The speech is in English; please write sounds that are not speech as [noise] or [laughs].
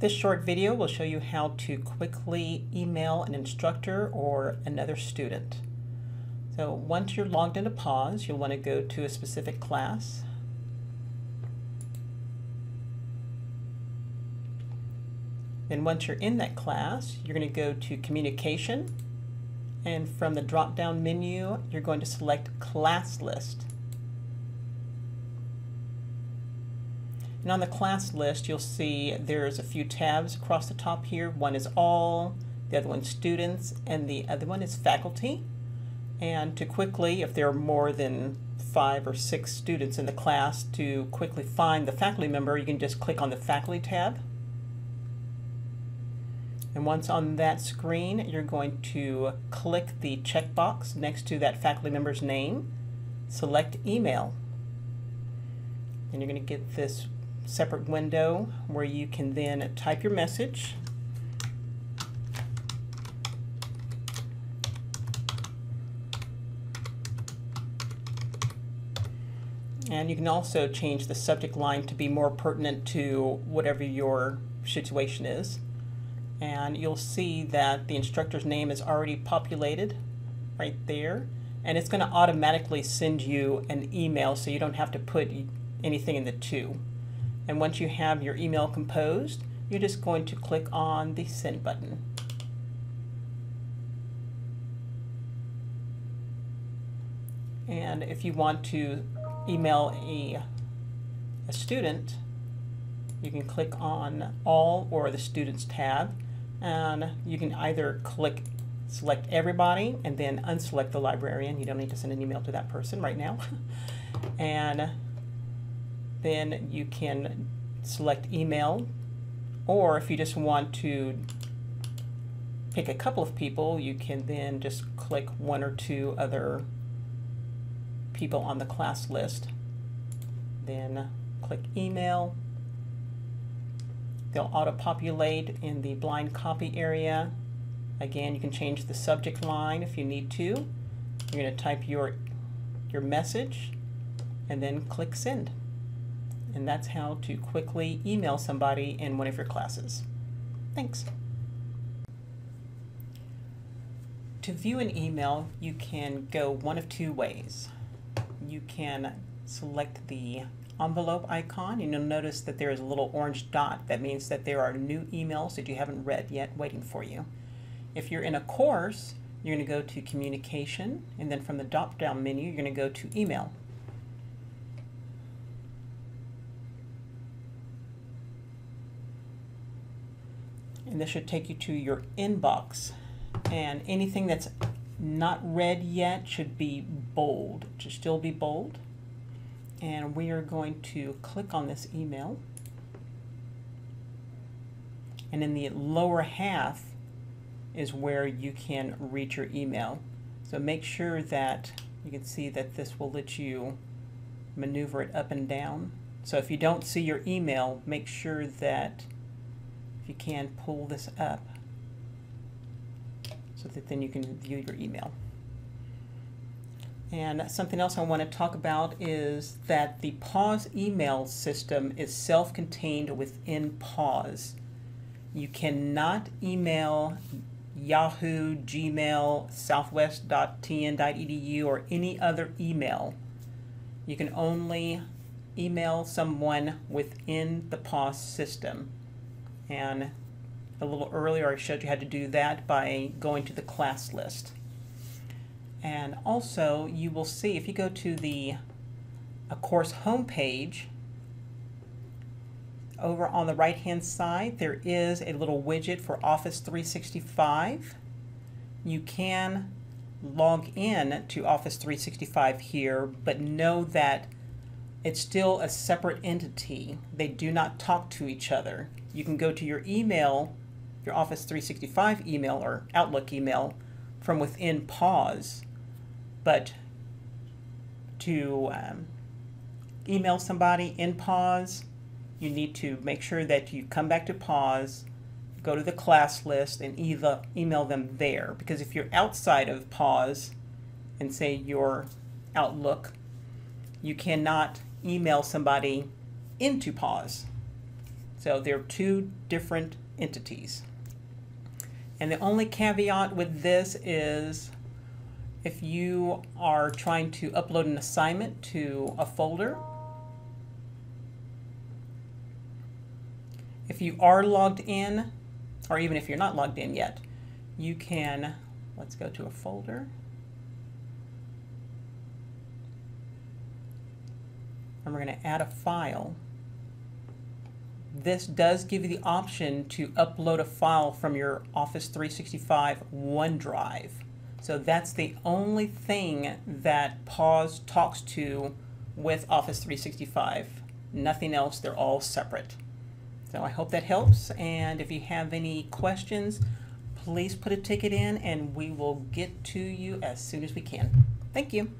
This short video will show you how to quickly email an instructor or another student. So once you're logged into PAWS, you'll want to go to a specific class. Then once you're in that class, you're going to go to Communication, and from the drop-down menu, you're going to select Class List. And on the class list, you'll see there's a few tabs across the top here. One is all, the other one's students, and the other one is faculty. And to quickly, if there are more than five or six students in the class, to quickly find the faculty member, you can just click on the faculty tab. And once on that screen, you're going to click the checkbox next to that faculty member's name, select email. And you're going to get this separate window where you can then type your message. And you can also change the subject line to be more pertinent to whatever your situation is. And you'll see that the instructor's name is already populated right there. And it's going to automatically send you an email so you don't have to put anything in the to. And once you have your email composed, you're just going to click on the send button. And if you want to email a, a student, you can click on all or the students tab and you can either click select everybody and then unselect the librarian. You don't need to send an email to that person right now. [laughs] and then you can select email or if you just want to pick a couple of people you can then just click one or two other people on the class list. Then click email. They'll auto-populate in the blind copy area. Again you can change the subject line if you need to. You're going to type your your message and then click send and that's how to quickly email somebody in one of your classes. Thanks. To view an email, you can go one of two ways. You can select the envelope icon and you'll notice that there is a little orange dot. That means that there are new emails that you haven't read yet waiting for you. If you're in a course, you're going to go to communication and then from the drop down menu, you're going to go to email. And this should take you to your inbox. And anything that's not read yet should be bold, it should still be bold. And we are going to click on this email. And in the lower half is where you can reach your email. So make sure that you can see that this will let you maneuver it up and down. So if you don't see your email, make sure that you can pull this up so that then you can view your email. And something else I want to talk about is that the PAWS email system is self-contained within PAWS. You cannot email Yahoo, Gmail, southwest.tn.edu, or any other email. You can only email someone within the PAWS system. And a little earlier I showed you how to do that by going to the class list. And also you will see if you go to the a course homepage, over on the right hand side there is a little widget for Office 365. You can log in to Office 365 here, but know that it's still a separate entity. They do not talk to each other. You can go to your email, your Office 365 email or Outlook email from within PAWS, but to um, email somebody in PAWS, you need to make sure that you come back to PAWS, go to the class list, and either email them there. Because if you're outside of PAWS and say your Outlook, you cannot email somebody into PAWS. So they're two different entities. And the only caveat with this is if you are trying to upload an assignment to a folder, if you are logged in, or even if you're not logged in yet, you can, let's go to a folder. And we're going to add a file. This does give you the option to upload a file from your Office 365 OneDrive. So that's the only thing that PAWS talks to with Office 365. Nothing else, they're all separate. So I hope that helps, and if you have any questions, please put a ticket in and we will get to you as soon as we can. Thank you.